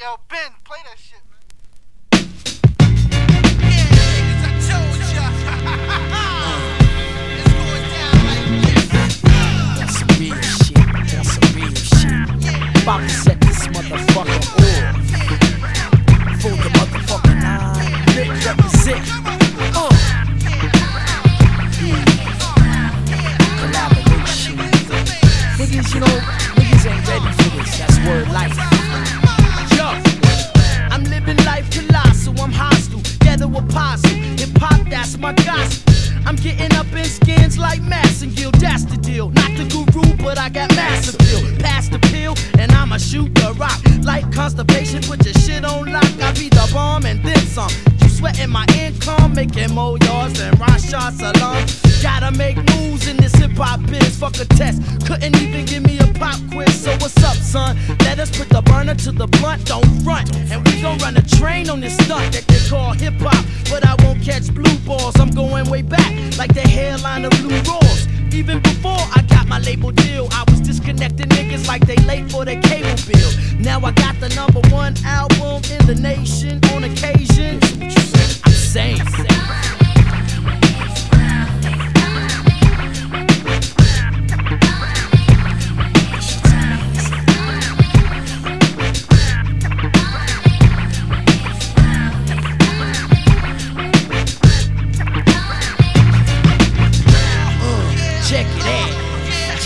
Yo, Ben, play that shit, man. About to set this motherfucker off. Full the motherfucking nine. Big represent. Uh. Collaboration. Niggas, you know, niggas ain't ready for this. That's word life. My gospel. I'm getting up in skins like Massengill. That's the deal. Not the guru, but I got massive feel. Pass the pill, and I'ma shoot the rock. Like constipation, put your shit on lock. I be the bomb and then some. You sweating my income, making more yards than Rashaan Salaam. Gotta make moves in this hip hop biz. Fuck a test. Couldn't even give me a pop quiz. What's up, son? Let us put the burner to the blunt, don't front. And we gon' run a train on this stunt that they call hip hop. But I won't catch blue balls. I'm going way back, like the hairline of Lou Rawls. Even before I got my label deal, I was disconnecting niggas like they late for their cable bill. Now I got the number one album in the nation on occasion. I'm saying.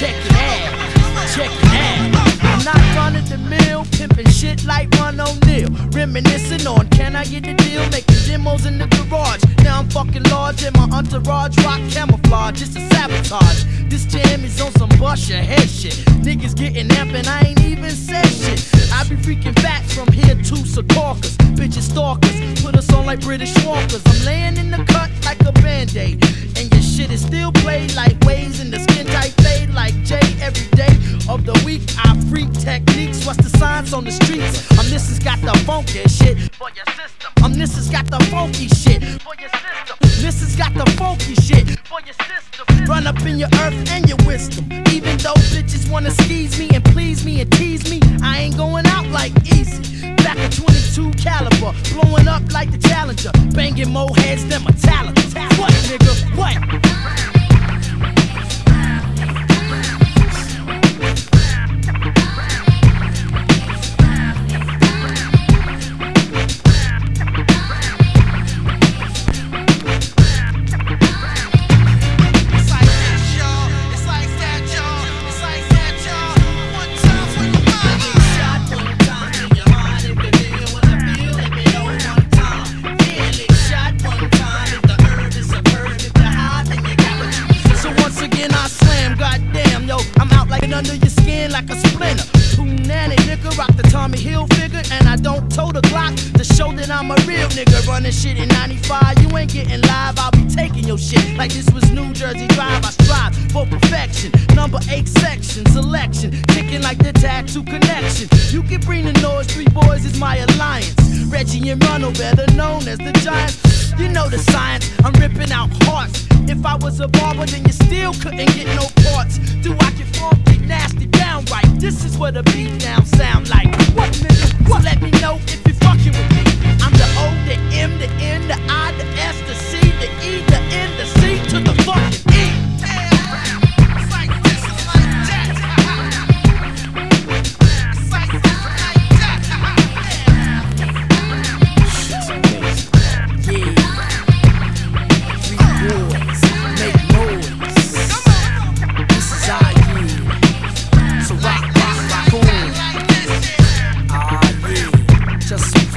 Check it out. Check it out. I'm running the mill, pimping shit like Ron O'Neal. Reminiscing on can I get the deal? Making demos in the garage. Now I'm fucking large and my entourage rock camouflage. It's a sabotage. This jam is on some bust your head shit. Niggas getting amp and I ain't even said shit. I be freaking facts from here to Secaucus. Bitches stalkers. Put us on like British walkers. I'm laying in the cut like a band-aid. And your shit is still played like waves in the skin tight fade like Jay every day of the week. I freak techniques. What's the signs on the streets? I'm this has got the funky shit for your system. I'm this has got the funky shit for your system. This has got the funky shit for your system. Run up in your earth and your wisdom. Even though bitches wanna squeeze me and please me and tease me, I ain't going out like easy. Back at 22 caliber, blowing up like the Challenger, banging more heads than Metallica. What, nigga? What? Like a splinter. Punani nigga, rock the Tommy Hilfiger, and I don't toe the Glock to show that I'm a real nigga. Running shit in 95, you ain't getting live, I'll be taking your shit like this was New Jersey Drive. I strive for perfection, number eight section, selection, kicking like the tattoo connection. You can bring the noise, three boys is my alliance. Reggie and Runnel, better known as the Giants. You know the science, I'm ripping out hearts. If I was a barber, then you still couldn't get no parts. Do I get downright? This is what a beat down sound like. What. What? So let me know if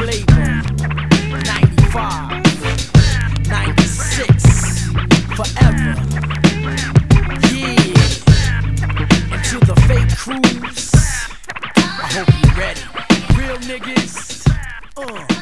flavor. 95, 96, forever. Yeah. And to the fake crews, I hope you're ready. Real niggas. Uh.